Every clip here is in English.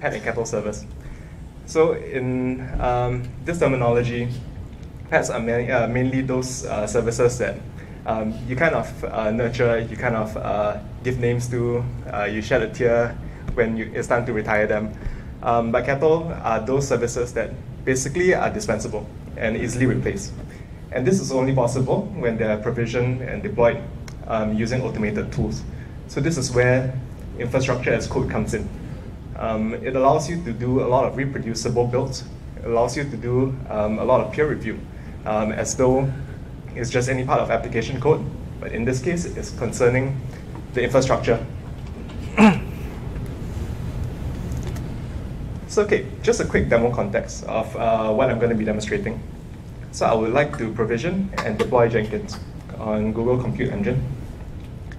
pet and cattle service. So in um, this terminology, pets are uh, mainly those uh, services that um, you kind of uh, nurture, you kind of uh, give names to, uh, you shed a tear when you, it's time to retire them. Um, but cattle are those services that basically are dispensable and easily replaced. And this is only possible when they are provisioned and deployed um, using automated tools. So this is where infrastructure as code comes in. Um, it allows you to do a lot of reproducible builds. It allows you to do um, a lot of peer review, um, as though it's just any part of application code. But in this case, it's concerning the infrastructure. so okay, just a quick demo context of uh, what I'm going to be demonstrating. So I would like to provision and deploy Jenkins on Google Compute Engine.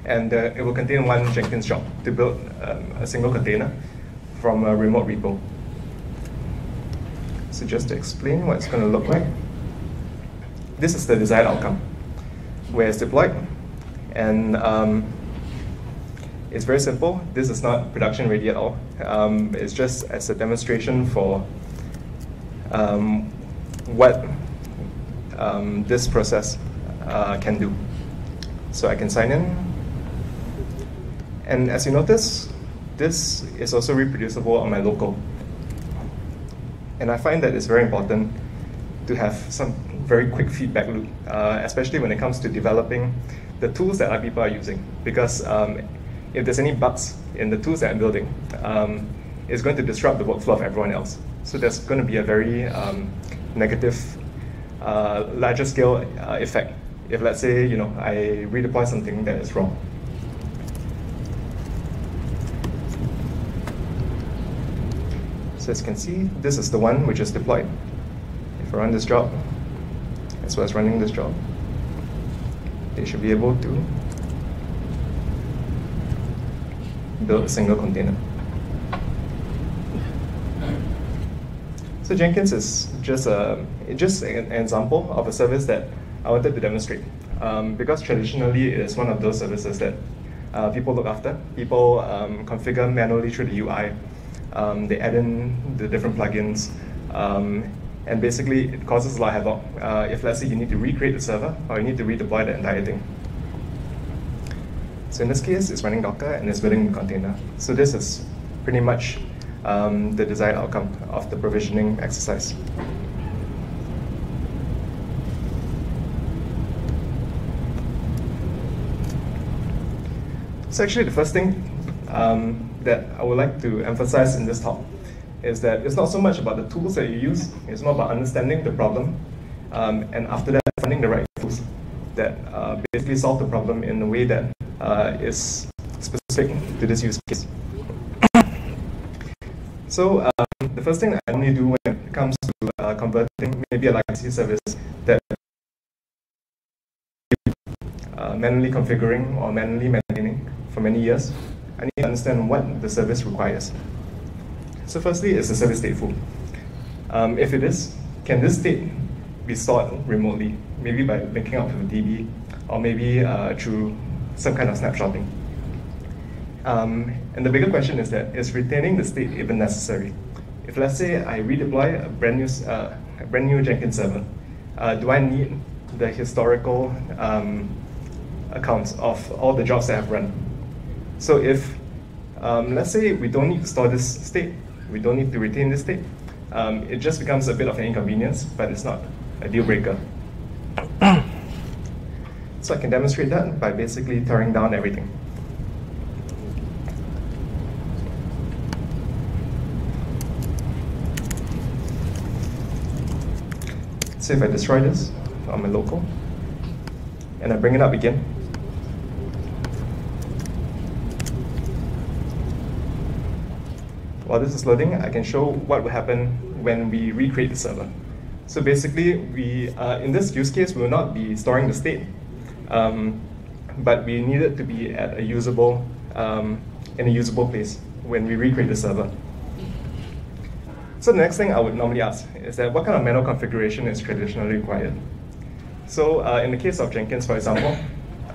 And uh, it will contain one Jenkins job to build um, a single container from a remote repo. So just to explain what it's going to look like, this is the desired outcome, where it's deployed. And um, it's very simple. This is not production ready at all. Um, it's just as a demonstration for um, what um, this process uh, can do. So I can sign in. And as you notice, this is also reproducible on my local. And I find that it's very important to have some very quick feedback loop, uh, especially when it comes to developing the tools that other people are using. Because um, if there's any bugs in the tools that I'm building, um, it's going to disrupt the workflow of everyone else. So there's going to be a very um, negative, uh, larger scale uh, effect. If let's say you know I redeploy something that is wrong, as you can see, this is the one which is deployed. If I run this job, as well as running this job, they should be able to build a single container. So Jenkins is just a just an example of a service that I wanted to demonstrate. Um, because traditionally it is one of those services that uh, people look after. People um, configure manually through the UI um, they add in the different plugins, um, and basically it causes a lot of havoc. Uh, if let's say you need to recreate the server or you need to redeploy the entire thing. So in this case, it's running Docker and it's building the container. So this is pretty much um, the desired outcome of the provisioning exercise. So actually the first thing um, that I would like to emphasize in this talk is that it's not so much about the tools that you use, it's more about understanding the problem, um, and after that, finding the right tools that uh, basically solve the problem in a way that uh, is specific to this use case. so um, the first thing I only do when it comes to uh, converting maybe a legacy service that uh, manually configuring or manually maintaining for many years I need to understand what the service requires. So firstly, is the service stateful? Um, if it is, can this state be stored remotely, maybe by linking up to the DB, or maybe uh, through some kind of snapshotting? Um, and the bigger question is that, is retaining the state even necessary? If let's say I redeploy a brand new, uh, a brand new Jenkins server, uh, do I need the historical um, accounts of all the jobs that I've run? So if, um, let's say we don't need to store this state, we don't need to retain this state, um, it just becomes a bit of an inconvenience, but it's not a deal breaker. so I can demonstrate that by basically tearing down everything. So if I destroy this on my local, and I bring it up again, While this is loading, I can show what will happen when we recreate the server. So basically, we uh, in this use case, we will not be storing the state, um, but we need it to be at a usable, um, in a usable place when we recreate the server. So the next thing I would normally ask is that what kind of manual configuration is traditionally required? So uh, in the case of Jenkins, for example,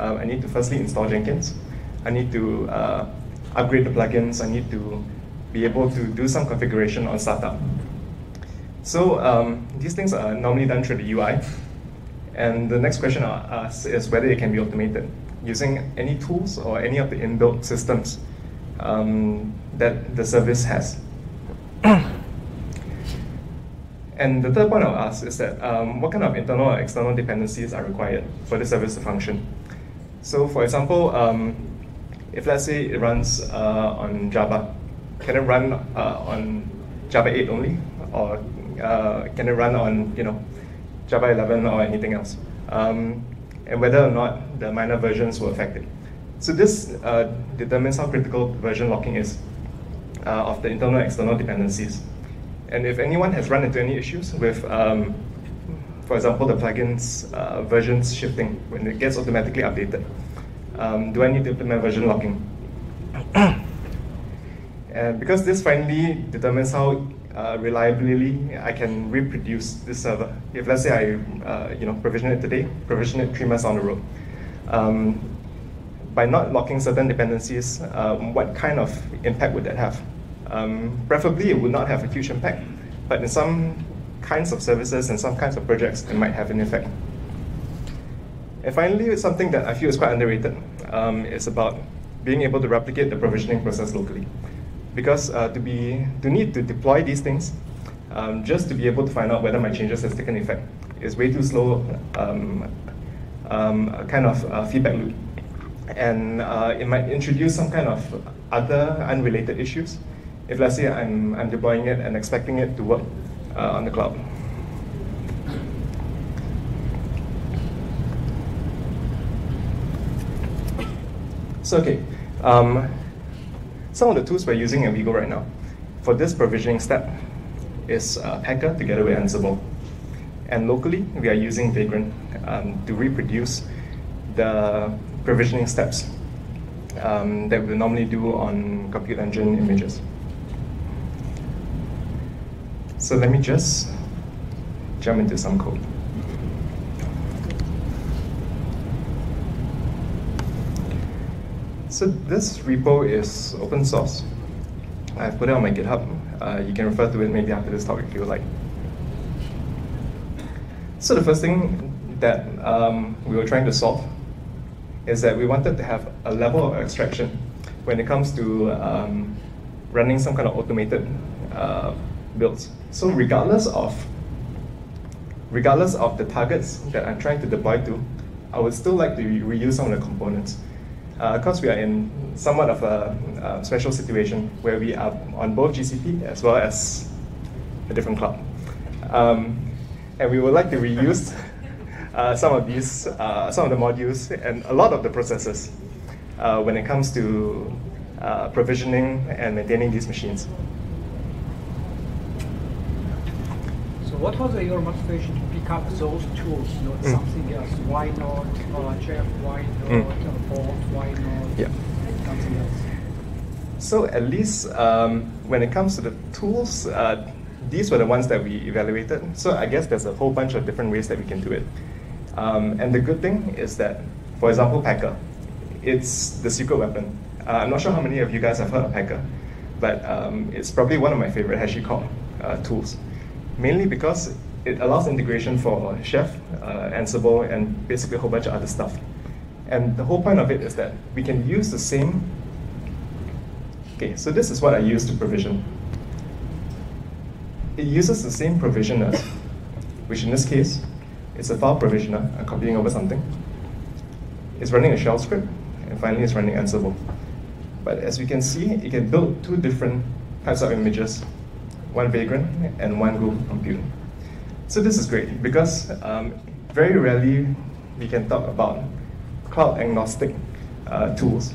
uh, I need to firstly install Jenkins. I need to uh, upgrade the plugins. I need to be able to do some configuration on startup. So um, these things are normally done through the UI. And the next question I'll ask is whether it can be automated using any tools or any of the inbuilt systems um, that the service has. and the third point I'll ask is that um, what kind of internal or external dependencies are required for the service to function? So for example, um, if let's say it runs uh, on Java, can it run uh, on Java 8 only? Or uh, can it run on you know Java 11 or anything else? Um, and whether or not the minor versions were affected. So this uh, determines how critical version locking is uh, of the internal external dependencies. And if anyone has run into any issues with, um, for example, the plugins uh, versions shifting when it gets automatically updated, um, do I need to implement version locking? and because this finally determines how uh, reliably I can reproduce this server. If let's say I uh, you know provision it today, provision it three months on the road. Um, by not locking certain dependencies, um, what kind of impact would that have? Um, preferably, it would not have a huge impact, but in some kinds of services and some kinds of projects, it might have an effect. And finally, something that I feel is quite underrated um, is about being able to replicate the provisioning process locally because uh, to be to need to deploy these things, um, just to be able to find out whether my changes has taken effect is way too slow, um, um, kind of uh, feedback loop, and uh, it might introduce some kind of other unrelated issues. If let's say I'm I'm deploying it and expecting it to work uh, on the cloud. So okay. Some of the tools we're using in Wego right now for this provisioning step is uh, Packer together with Ansible. And locally, we are using Vagrant um, to reproduce the provisioning steps um, that we normally do on Compute Engine images. So let me just jump into some code. So this repo is open source. I've put it on my GitHub. Uh, you can refer to it maybe after this talk if you like. So the first thing that um, we were trying to solve is that we wanted to have a level of abstraction when it comes to um, running some kind of automated uh, builds. So regardless of regardless of the targets that I'm trying to deploy to, I would still like to reuse some of the components because uh, we are in somewhat of a special situation where we are on both GCP as well as a different cloud. Um, and we would like to reuse uh, some of these, uh, some of the modules and a lot of the processes uh, when it comes to uh, provisioning and maintaining these machines. What was your motivation to pick up those tools, not mm. something else? Why not uh, Chef? Why not mm. Bolt? Why not yeah. something else? So at least um, when it comes to the tools, uh, these were the ones that we evaluated. So I guess there's a whole bunch of different ways that we can do it. Um, and the good thing is that, for example, Packer, it's the secret weapon. Uh, I'm not sure how many of you guys have heard of Packer, but um, it's probably one of my favorite HashiCorp uh, tools mainly because it allows integration for Chef, uh, Ansible, and basically a whole bunch of other stuff. And the whole point of it is that we can use the same. Okay, so this is what I use to provision. It uses the same provisioners, which in this case is a file provisioner, I'm copying over something. It's running a shell script, and finally it's running Ansible. But as we can see, it can build two different types of images one Vagrant, and one Google Compute. So this is great because um, very rarely we can talk about cloud agnostic uh, tools.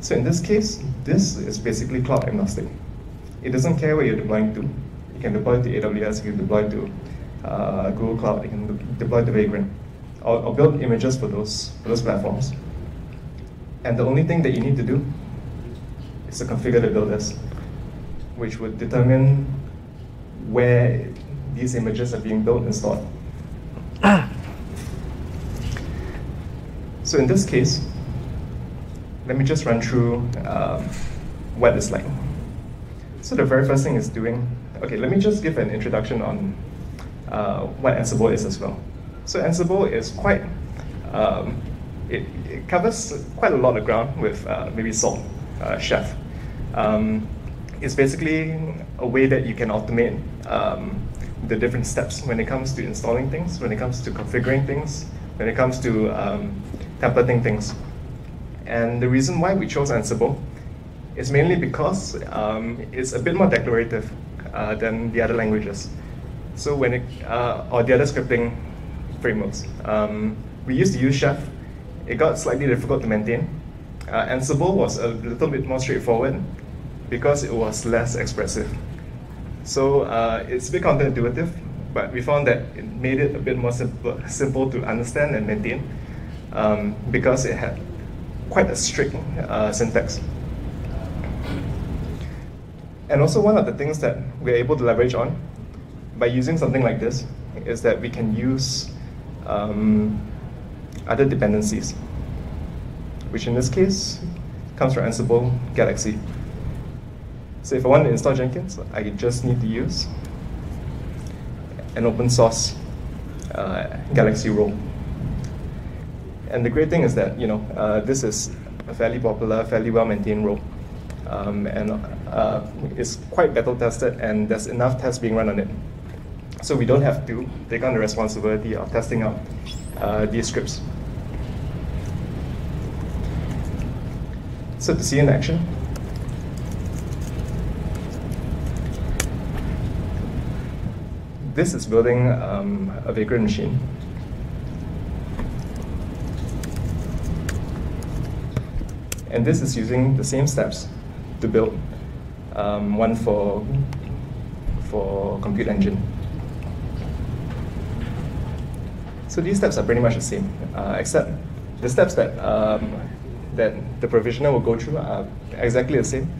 So in this case, this is basically cloud agnostic. It doesn't care where you're deploying to. You can deploy to AWS, you can deploy to uh, Google Cloud, you can deploy to Vagrant, or, or build images for those, for those platforms. And the only thing that you need to do is to configure the builders, which would determine where these images are being built and stored. so in this case, let me just run through um, what it's like. So the very first thing is doing, okay, let me just give an introduction on uh, what Ansible is as well. So Ansible is quite, um, it, it, covers quite a lot of ground with uh, maybe Salt, uh, Chef. Um, it's basically a way that you can automate um, the different steps when it comes to installing things, when it comes to configuring things, when it comes to um, templating things. And the reason why we chose Ansible is mainly because um, it's a bit more declarative uh, than the other languages. So when it, uh, or the other scripting frameworks. Um, we used to use Chef. It got slightly difficult to maintain. Uh, Ansible was a little bit more straightforward because it was less expressive. So uh, it's a bit counterintuitive, but we found that it made it a bit more simple, simple to understand and maintain um, because it had quite a strict uh, syntax. And also one of the things that we're able to leverage on by using something like this is that we can use um, other dependencies, which in this case comes from Ansible Galaxy. So if I want to install Jenkins, I just need to use an open source uh, Galaxy role. And the great thing is that you know uh, this is a fairly popular, fairly well-maintained role, um, and uh, it's quite battle tested, and there's enough tests being run on it. So we don't have to take on the responsibility of testing out uh, these scripts. So to see in action, this is building um, a Vagrant machine. And this is using the same steps to build um, one for, for compute engine. So these steps are pretty much the same, uh, except the steps that, um, that the provisioner will go through are exactly the same,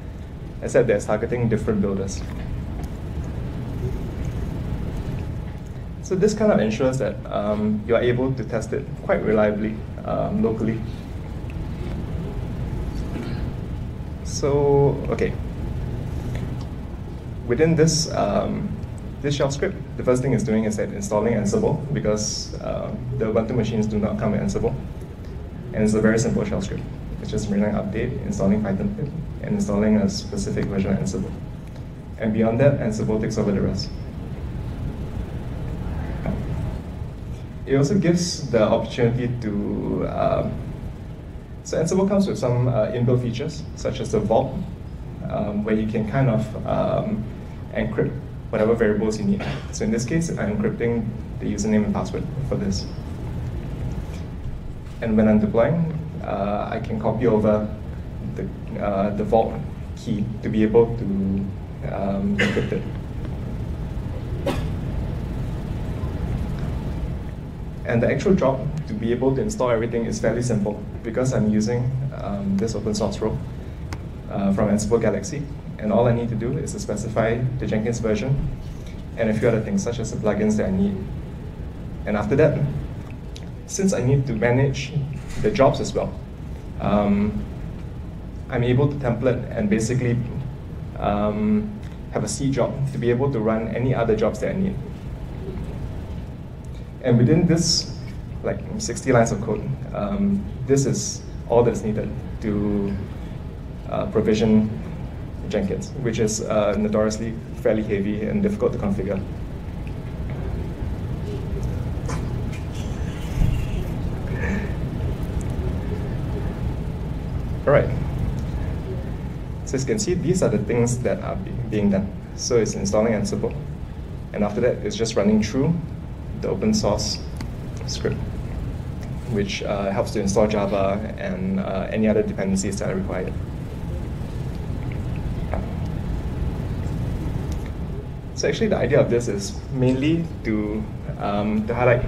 except they're targeting different builders. So this kind of ensures that um, you are able to test it quite reliably um, locally. So, okay. Within this, um, this shell script, the first thing it's doing is that installing Ansible because uh, the Ubuntu machines do not come with Ansible. And it's a very simple shell script. It's just running update, installing Python and installing a specific version of Ansible. And beyond that, Ansible takes over the rest. It also gives the opportunity to, um, so Ansible comes with some uh, inbuilt features, such as the vault, um, where you can kind of um, encrypt whatever variables you need. So in this case, I'm encrypting the username and password for this. And when I'm deploying, uh, I can copy over the, uh, the vault key to be able to um, encrypt it. And the actual job to be able to install everything is fairly simple because I'm using um, this open source role uh, from Ansible Galaxy and all I need to do is to specify the Jenkins version and a few other things, such as the plugins that I need. And after that, since I need to manage the jobs as well, um, I'm able to template and basically um, have a C job to be able to run any other jobs that I need. And within this, like 60 lines of code, um, this is all that's needed to uh, provision Jenkins, which is uh, notoriously fairly heavy and difficult to configure. All right. So as you can see, these are the things that are being done. So it's installing Ansible. And after that, it's just running through the open source script, which uh, helps to install Java and uh, any other dependencies that are required. So actually the idea of this is mainly to, um, to highlight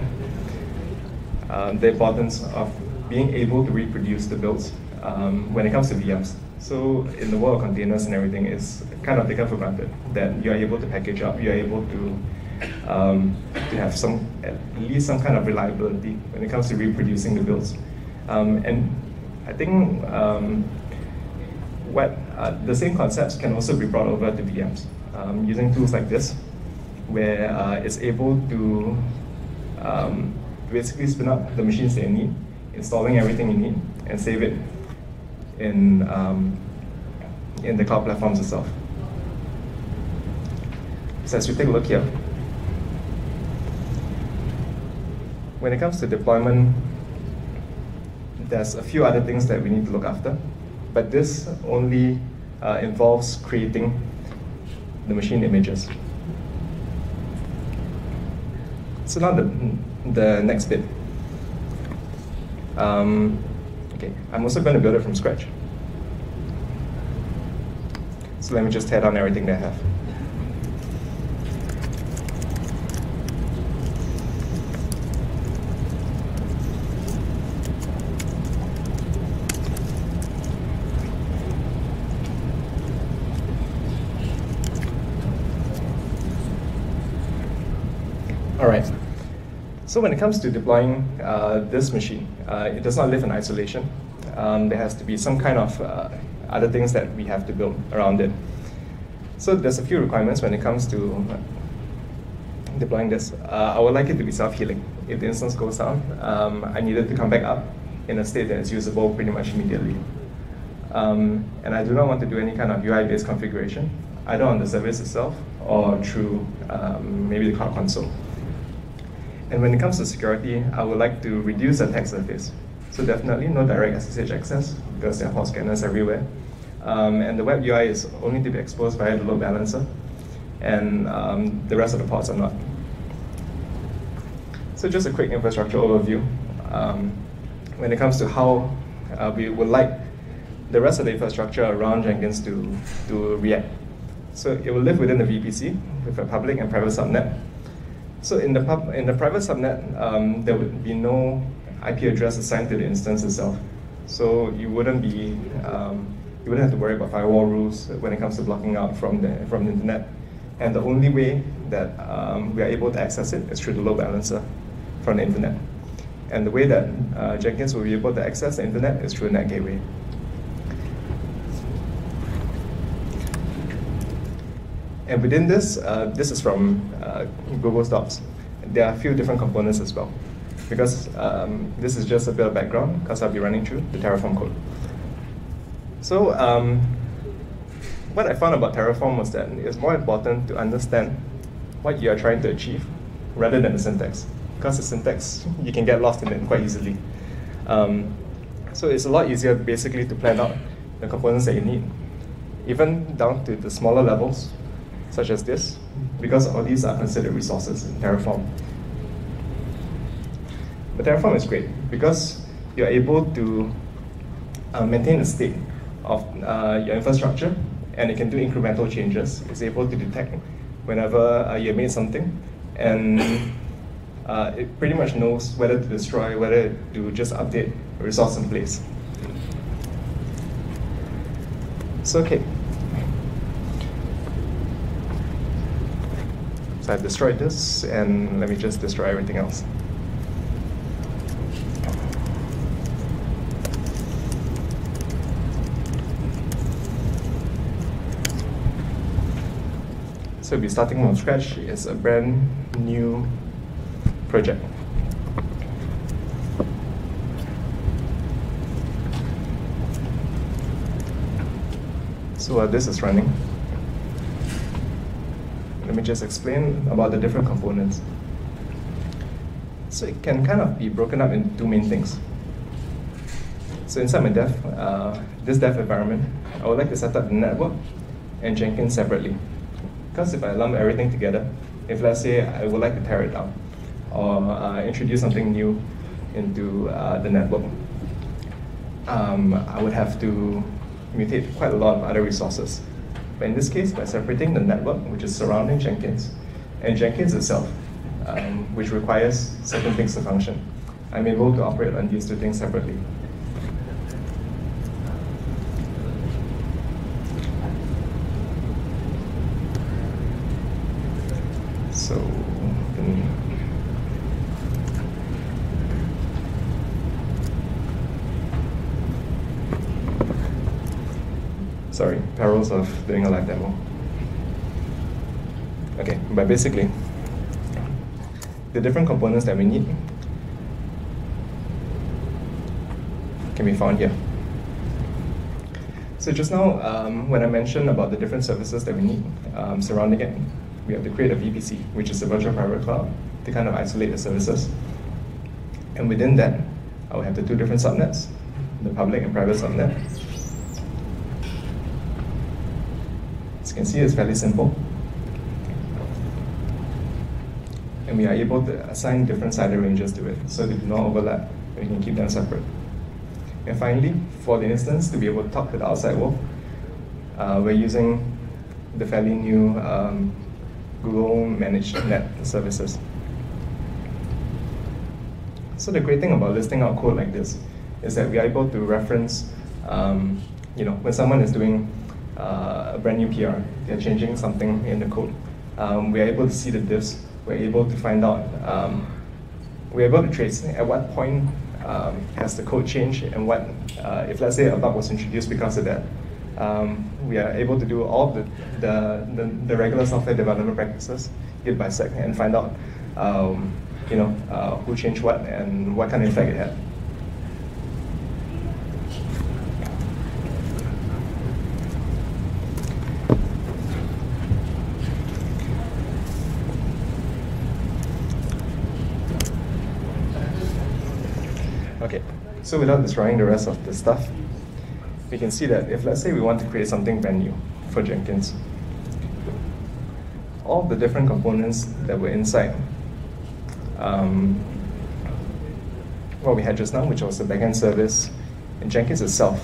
um, the importance of being able to reproduce the builds um, when it comes to VMs. So in the world of containers and everything, it's kind of taken for granted that you're able to package up, you're able to um, to have some at least some kind of reliability when it comes to reproducing the builds. Um, and I think um, what uh, the same concepts can also be brought over to VMs um, using tools like this, where uh, it's able to um, basically spin up the machines that you need, installing everything you need, and save it in, in the cloud platforms itself. So as we take a look here, when it comes to deployment, there's a few other things that we need to look after, but this only uh, involves creating the machine images. So now the, the next bit. Um, okay, I'm also going to build it from scratch. So let me just tear down everything that I have. All right. So when it comes to deploying uh, this machine, uh, it does not live in isolation. Um, there has to be some kind of uh, other things that we have to build around it. So there's a few requirements when it comes to deploying this. Uh, I would like it to be self-healing. If the instance goes down, um, I need it to come back up in a state that is usable pretty much immediately. Um, and I do not want to do any kind of UI-based configuration, either on the service itself or through um, maybe the cloud console. And when it comes to security, I would like to reduce the attack surface. So definitely no direct SSH access because there are hot scanners everywhere. Um, and the web UI is only to be exposed via the load balancer, and um, the rest of the ports are not. So just a quick infrastructure overview. Um, when it comes to how uh, we would like the rest of the infrastructure around Jenkins to, to react. So it will live within the VPC with a public and private subnet. So in the, pub, in the private subnet, um, there would be no IP address assigned to the instance itself. So you wouldn't be, um, you wouldn't have to worry about firewall rules when it comes to blocking out from the, from the internet. And the only way that um, we are able to access it is through the load balancer from the internet. And the way that uh, Jenkins will be able to access the internet is through a NAT gateway. And within this, uh, this is from uh, Google's docs. There are a few different components as well. Because um, this is just a bit of background, because I'll be running through the Terraform code. So um, what I found about Terraform was that it's more important to understand what you are trying to achieve rather than the syntax. Because the syntax, you can get lost in it quite easily. Um, so it's a lot easier basically to plan out the components that you need, even down to the smaller levels such as this, because all these are considered resources in Terraform. But Terraform is great because you're able to uh, maintain the state of uh, your infrastructure and it can do incremental changes. It's able to detect whenever uh, you made something and uh, it pretty much knows whether to destroy, whether to just update a resource in place. So, okay. So I've destroyed this, and let me just destroy everything else. So we'll be starting from scratch. It's a brand new project. So uh, this is running me just explain about the different components. So it can kind of be broken up into two main things. So inside my dev, uh, this dev environment, I would like to set up the network and Jenkins separately. Because if I lump everything together, if let's say I would like to tear it down or uh, introduce something new into uh, the network, um, I would have to mutate quite a lot of other resources. But in this case, by separating the network, which is surrounding Jenkins, and Jenkins itself, um, which requires certain things to function, I'm able to operate on these two things separately. So, sorry, perils of doing a live demo. Okay, but basically, the different components that we need can be found here. So just now, um, when I mentioned about the different services that we need um, surrounding it, we have to create a VPC, which is a virtual private cloud, to kind of isolate the services. And within that, I will have the two different subnets, the public and private subnet. As you can see, it's fairly simple. And we are able to assign different CIDR ranges to it, so they do not overlap, we can keep them separate. And finally, for the instance, to be able to talk to the outside world, uh, we're using the fairly new um, Google Managed NAT services. So the great thing about listing out code like this is that we are able to reference, um, you know, when someone is doing uh, a brand new PR, they're changing something in the code. Um, we're able to see the diffs. We're able to find out. Um, we're able to trace at what point um, has the code changed and what, uh, if let's say a bug was introduced because of that. Um, we are able to do all the, the, the, the, regular software development practices git bisect and find out um, you know, uh, who changed what and what kind of effect it had. Okay, so without destroying the rest of the stuff, we can see that if let's say we want to create something brand new for Jenkins, all the different components that were inside um, what we had just now, which was the backend service in Jenkins itself.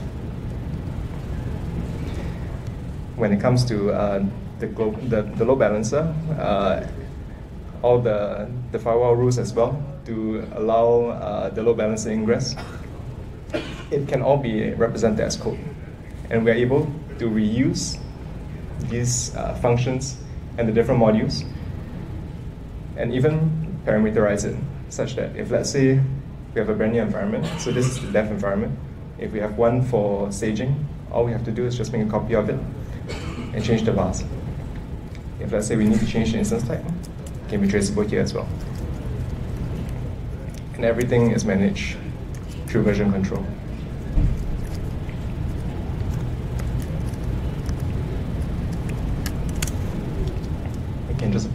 When it comes to uh, the, the, the, load balancer, uh, all the, the firewall rules as well to allow uh, the load balancer ingress, it can all be represented as code. And we're able to reuse these uh, functions and the different modules and even parameterize it such that if let's say we have a brand new environment, so this is the dev environment, if we have one for staging, all we have to do is just make a copy of it and change the vars. If let's say we need to change the instance type, it can be traceable here as well. And everything is managed through version control.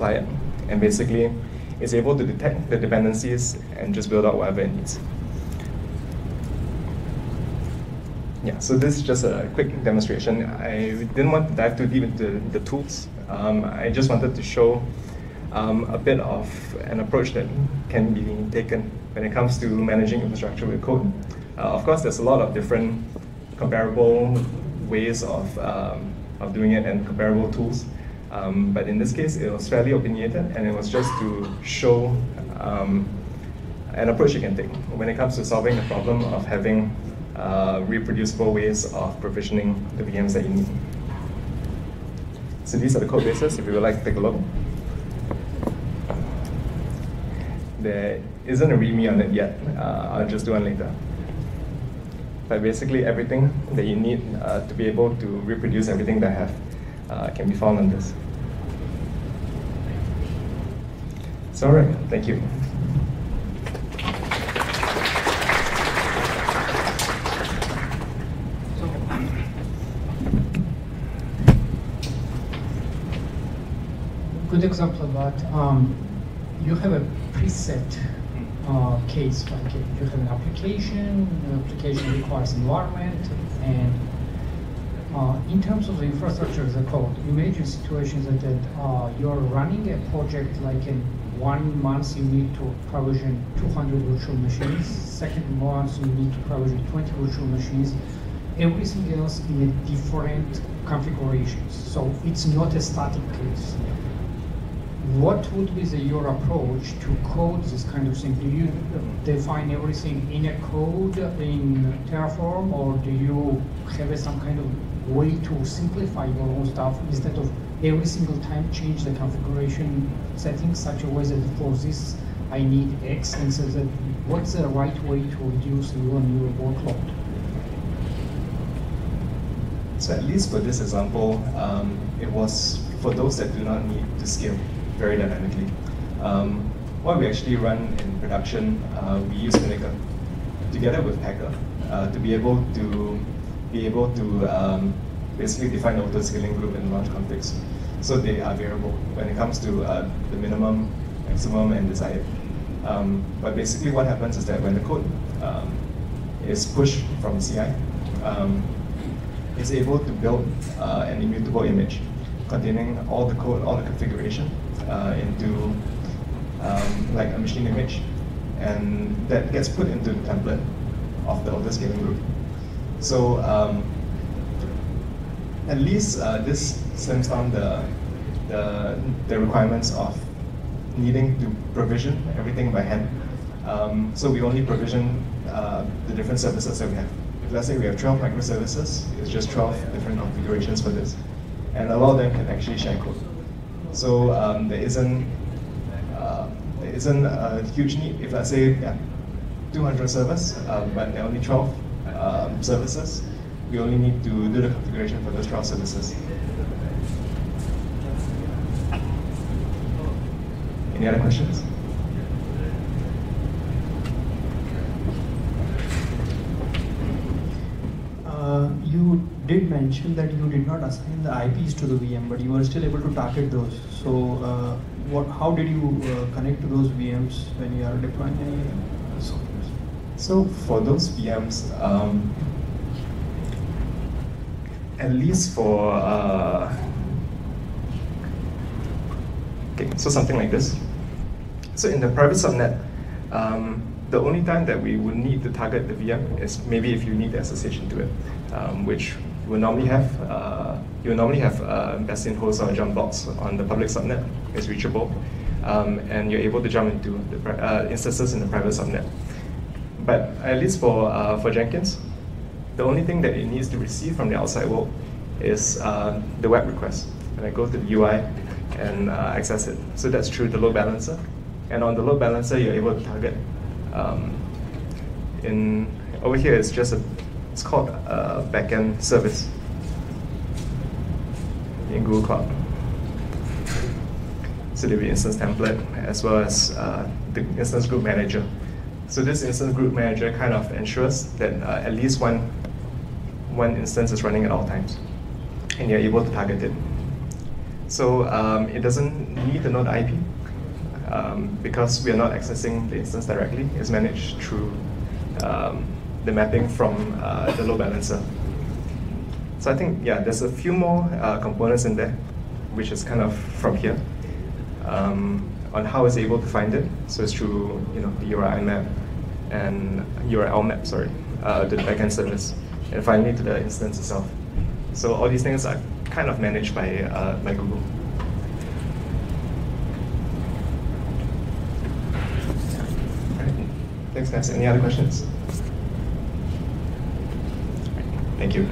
It. And basically, is able to detect the dependencies and just build out whatever it needs. Yeah, so this is just a quick demonstration. I didn't want to dive too deep into the tools. Um, I just wanted to show um, a bit of an approach that can be taken when it comes to managing infrastructure with code. Uh, of course, there's a lot of different comparable ways of, um, of doing it and comparable tools. Um, but in this case, it was fairly opinionated, and it was just to show um, an approach you can take when it comes to solving the problem of having uh, reproducible ways of provisioning the VMs that you need. So these are the code bases, if you would like to take a look. There isn't a README on it yet. Uh, I'll just do one later. But basically everything that you need uh, to be able to reproduce everything that I have uh, can be found on this. So, all right, thank you. good example of that. Um, you have a preset uh, case, like you have an application, the application requires environment, and uh, in terms of the infrastructure as a code, imagine situations that, that uh, you're running a project like in one month you need to provision 200 virtual machines, second month you need to provision 20 virtual machines, everything else in a different configurations. So it's not a static case. What would be the, your approach to code this kind of thing? Do you define everything in a code in Terraform or do you have some kind of way to simplify your own stuff instead of every single time change the configuration settings such a way that for this I need X and so that what's the right way to reduce your, your workload? So at least for this example, um, it was for those that do not need to scale very dynamically. Um, what we actually run in production, uh, we use Spinnaker together with Packer uh, to be able to be able to um, basically define the auto scaling group in launch configs. So they are variable when it comes to uh, the minimum, maximum, and desired. Um, but basically what happens is that when the code um, is pushed from CI, um, it's able to build uh, an immutable image containing all the code, all the configuration uh, into um, like a machine image. And that gets put into the template of the auto scaling group. So um, at least uh, this slims down the, the, the requirements of needing to provision everything by hand. Um, so we only provision uh, the different services that we have. If let's say we have 12 microservices, it's just 12 different configurations for this. And a lot of them can actually share code. So um, there isn't uh, there isn't a huge need. If let's say yeah, 200 servers, um, but there are only 12 um, services, we only need to do the configuration for those 12 services. Any other questions? Uh, you did mention that you did not assign the IPs to the VM, but you were still able to target those. So, uh, what? How did you uh, connect to those VMs when you are deploying any? So for those VMs, um, at least for uh, okay, so something like this. So in the private subnet, um, the only time that we would need to target the VM is maybe if you need the SSH to it, um, which will normally have uh, you will normally have uh, bastion host or a jump box on the public subnet is reachable, um, and you're able to jump into the uh, instances in the private subnet. But at least for uh, for Jenkins, the only thing that it needs to receive from the outside world is uh, the web request, and I go to the UI and uh, access it. So that's through the load balancer, and on the load balancer, you're able to target. Um, in over here, it's just a it's called a backend service in Google Cloud. So there'll be instance template as well as uh, the instance group manager. So this instance group manager kind of ensures that uh, at least one one instance is running at all times, and you're able to target it. So um, it doesn't need the IP um, because we are not accessing the instance directly. It's managed through um, the mapping from uh, the load balancer. So I think, yeah, there's a few more uh, components in there, which is kind of from here, um, on how it's able to find it. So it's through, you know, the URI map and URL map, sorry, uh, to the backend service, and finally to the instance itself. So all these things are kind of managed by, uh, by Google. Thanks, guys. Any other questions? Thank you.